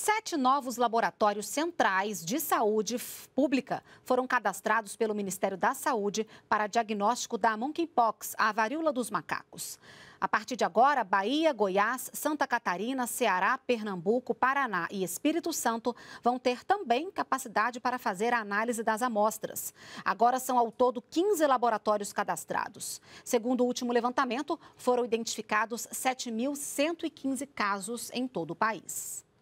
Sete novos laboratórios centrais de saúde pública foram cadastrados pelo Ministério da Saúde para diagnóstico da monkeypox, a varíola dos macacos. A partir de agora, Bahia, Goiás, Santa Catarina, Ceará, Pernambuco, Paraná e Espírito Santo vão ter também capacidade para fazer a análise das amostras. Agora são ao todo 15 laboratórios cadastrados. Segundo o último levantamento, foram identificados 7.115 casos em todo o país.